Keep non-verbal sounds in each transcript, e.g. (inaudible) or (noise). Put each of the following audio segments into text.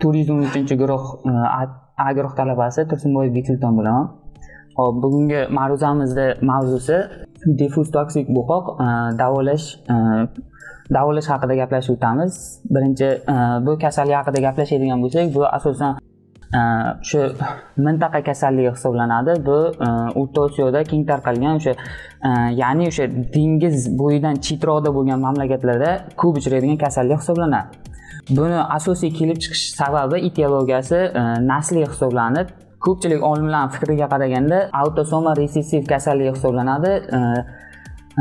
turizm uchinchi guruh e, a guruh talabasi tursunboyev beksulton bilan. Hop bugungi ma'ruzamizni mavzusi diffuz toksik bo'qoq e, davolash e, davolash haqida gaplashib o'tamiz. Birinchi bu kasallik haqida gaplashadigan bo'lsak bu asosan shu mintaqa kasalligi hisoblanadi. Bu o'rta osiyoda keng tarqalgan o'sha ya'ni o'sha dengiz bo'yidan chetroqda bo'lgan mamlakatlarda ko'p uchraydigan kasallik hisoblanadi. Buni asosiy kelib chiqish sababi etiologiyasi e, nasliy hisoblanib ko'pchilik olimlarni fikriga qaraganda autosoma resessiv kasallik hisoblanadi e,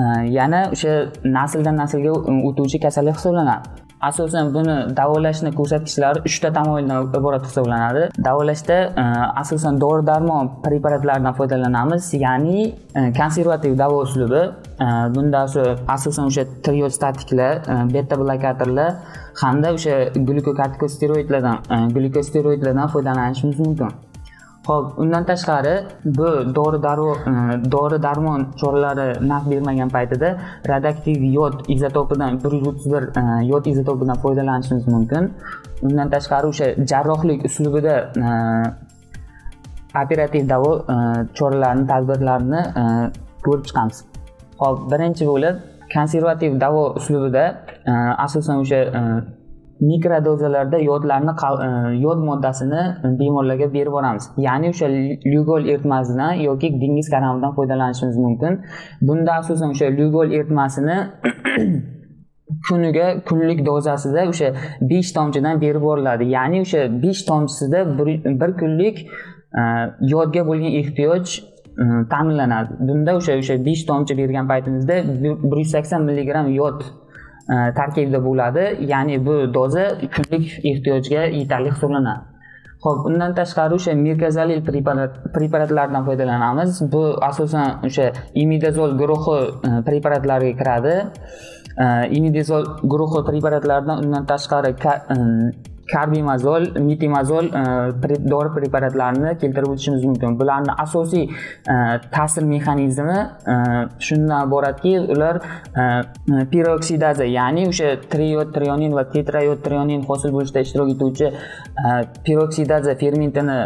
e, yana o'sha nasldan naslga o'tuvchi kasallik hisoblanadi. Asosan buni davolashni ko'rsatkichlari uchta tamoyildan iborat hisoblanadi. Davolashda e, asosan dori darmon preparatlaridan foydalanamiz ya'ni e, konservativ davo uslubi. E, Bunda asosan o'sha triostatiklar beta blokatorlar hamda o'sha glyukokortikosteroidlardan glyukosteroidlardan foydalanishimiz mumkin. Ho'p undan tashqari bu dori darmon e, dori darmon choralari naf bermagan paytida radioaktiv yod izotopidan bir yuz o'ttiz bir e, yod izotopidan foydalanishimiz mumkin. Undan tashqari o'sha jarrohlik uslubida e, operativ davo e, choralarini tadbirlarini ko'rib chiqamiz. Hop birinchi bo'lib konservativ davo uslubida asosan o'sha mikrodozalarda yodlarni e, yod moddasini bemorlarga berib boramiz. Ya'ni o'sha lyugol eritmasidan yoki dengiz karamidan foydalanishimiz mumkin. Bunda asosan o'sha lyugol eritmasini (clears throat) kuniga kunlik dozasida o'sha besh tomchidan berib boriladi. Ya'ni o'sha besh tomchisida bir kunlik e, yodga bo'lgan ehtiyoj e, ta'minlanadi. Bunda o'sha o'sha besh tomchi bergan paytimizda bir yuz sakson milligramm yod Э, tarkibida bo'ladi. Ya'ni bu doza kunlik ehtiyojga yetarli hisoblanadi. Ho'p undan tashqari o'sha merkazalil preparatlaridan foydalanamiz. Bu asosan o'sha imidazol guruhi e, preparatlariga kiradi. E, imidazol guruhi preparatlaridan undan tashqari e, karbimazol mitimazol e, dori preparatlarini keltirib o'tishimiz mumkin. Bularni asosiy e, ta'sir mexanizmi e, shundan iboratki ular peroksidaza ya'ni o'sha triod trionin va tetrayod trionin hosil bo'lishda ishtirok etuvchi peroksidaza fermentini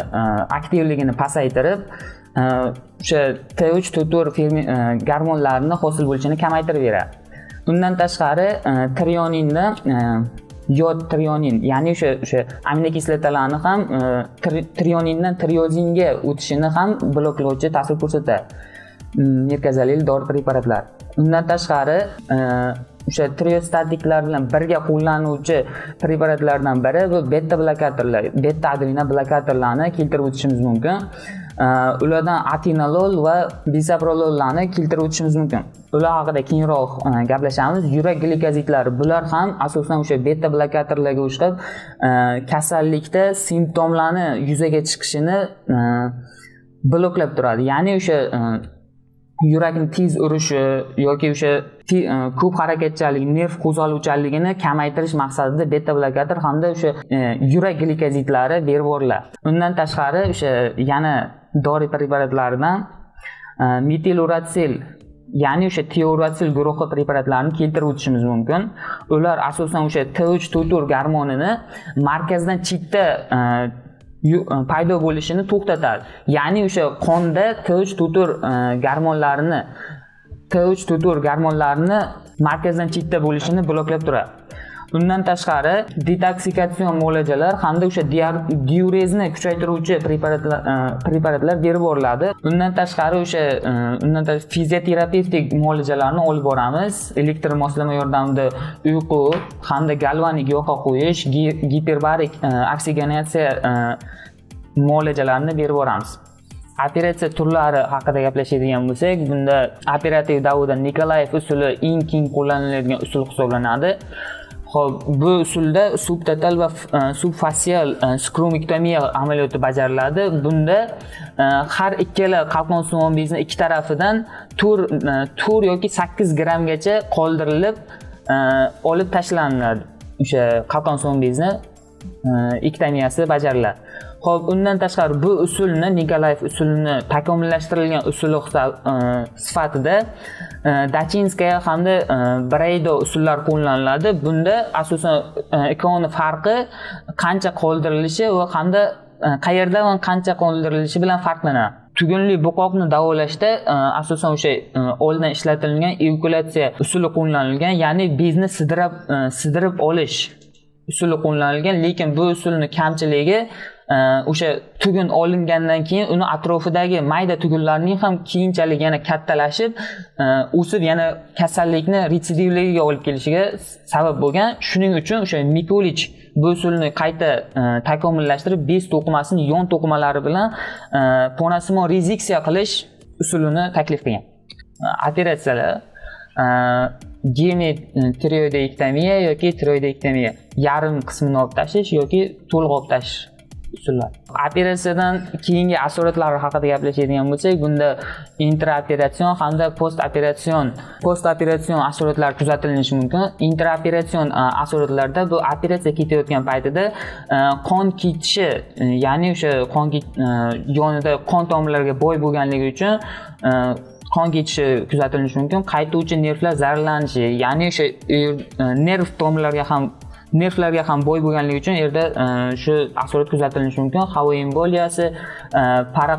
aktivligini pasaytirib o'sha t uch t to'rt gormonlarini hosil bo'lishini kamaytirib beradi. Undan tashqari trioninni yod trionin ya'ni o'sha o'sha aminokislotalarni ham e, trionindan triozinga o'tishini ham bloklovchi ta'sir ko'rsatadi. Mm, Merkazalil dori preparatlar. Undan tashqari e, o'sha triostatiklar bilan birga qo'llanuvchi preparatlardan biri bu beta blokatorlar beta adrena blokatorlarni keltirib o'tishimiz mumkin. Э, ulardan atinolol va bisaprolollarni keltirib o'tishimiz mumkin. Ular haqida keyinroq e, gaplashamiz. Yurak glikozidlari bular ham asosan o'sha beta blokatorlarga o'xshab e, kasallikda simptomlarni yuzaga chiqishini e, bloklab turadi. Ya'ni o'sha yurakni tez urishi yoki o'sha e, ko'p harakatchanlik nerv qo'zg'aluvchanligini kamaytirish maqsadida beta blokator hamda o'sha e, yurak glikozidlari berib boriladi undan tashqari o'sha yana dori preparatlaridan e, metiluratsil ya'ni o'sha teoratsil guruhi preparatlarini keltirib o'tishimiz mumkin. Ular asosan o'sha t uch t to'rt gormonini markazdan chetda E, paydo bo'lishini to'xtatadi ya'ni o'sha qonda t uch e, t to'rt gormonlarini t uch t to'rt gormonlarini markazdan chetda bo'lishini bloklab turadi. Undan tashqari detoksikatsion muolajalar hamda o'sha diurezni kuchaytiruvchi preparatlar e, preparatlar berib boriladi. E, undan tashqari o'sha undan fizioterapevtik muolajalarni olib boramiz. Elektr moslama yordamida uyqu hamda galvanik yoqa qo'yish giperbarik e, oksigenatsiya muolajalarini berib boramiz. Operatsiya turlari haqida gaplashadigan bo'lsak bunda operativ davrda nikolayev usuli eng keng qo'llaniladigan usul hisoblanadi. Xo'p, bu usulda subtotal va e, subfacial e, amaliyoti bajariladi. Bunda e, har ikkala qalqon suv bezni ikki tarafidan 4 4 e, yoki 8 grammgacha qoldirilib e, olib tashlanadi. O'sha qalqon suv bezni ektomiyasi bajariladi. Ho'p undan tashqari bu usulni nikolayev usulini takomillashtirilgan usuli e, sifatida e, dachinskaya hamda e, breydo usullar qo'llaniladi. Bunda asosan ikkovini farqi qancha qoldirilishi va hamda qayerda va qancha qoldirilishi bilan farqlanadi. Tugunli bo'qoqni davolashda asosan o'sha oldin ishlatilgan evakuatsiya usuli qo'llanilgan ya'ni bezni sidirib sidirib olish usuli qo'llanilgan lekin bu usulni kamchiligi o'sha tugun olingandan keyin uni atrofidagi mayda tugunlarning ham keyinchalik yana kattalashib e, o'sib yana kasallikni retsidivligiga olib kelishiga sabab bo'lgan. Shuning uchun o'sha mikulich bu usulni qayta e, takomillashtirib bez to'qimasini yon to'qimalari bilan e, ponasimon reziksiya qilish usulini taklif qilgan. Operatsiyalar geni yoki tiroidektomiya yarim qismini olib tashlash yoki to'liq olib tashlash usullar operatsiyadan keyingi asoratlari haqida gaplashadigan bo'lsak bunda intraoperatsion hamda post operatsion post operatsion asoratlar kuzatilishi mumkin. Intraoperatsion e, asoratlarda bu operatsiya ketayotgan paytida e, qon ketishi e, ya'ni o'sha qon yonida qon tomirlariga boy bo'lganligi uchun qon ketishi kuzatilishi mumkin. Qaytuvchi nervlar zararlanishi ya'ni o'sha nerv tomirlarga ham nervlarga ham boy bo'lganligi uchun yerda e, shu asorat kuzatilishi mumkin. Havo emboliyasi e, para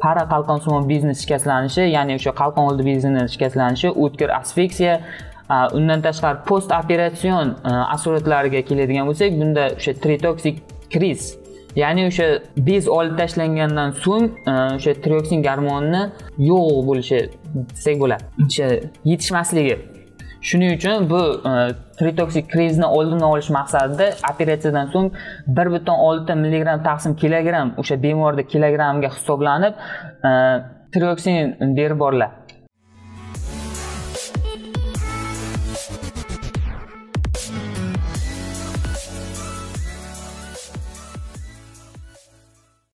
para qalqonsimon biznes shikastlanishi ya'ni o'sha qalqon oldi biznes shikastlanishi o'tkir asfeksiya e, undan tashqari post operatsion e, asoratlariga keladigan bo'lsak bunda o'sha tritoksik kriz ya'ni o'sha bez olib tashlangandan so'ng o'sha trioksin gormonini yo'q bo'lishi desak bo'ladi. O'sha yetishmasligi. Shuning uchun bu e, tritoksik krizni oldini olish maqsadida operatsiyadan so'ng bir butun olti milligram taqsim kilogramm o'sha bemorda kilogrammga hisoblanib e, trioksin berib boriladi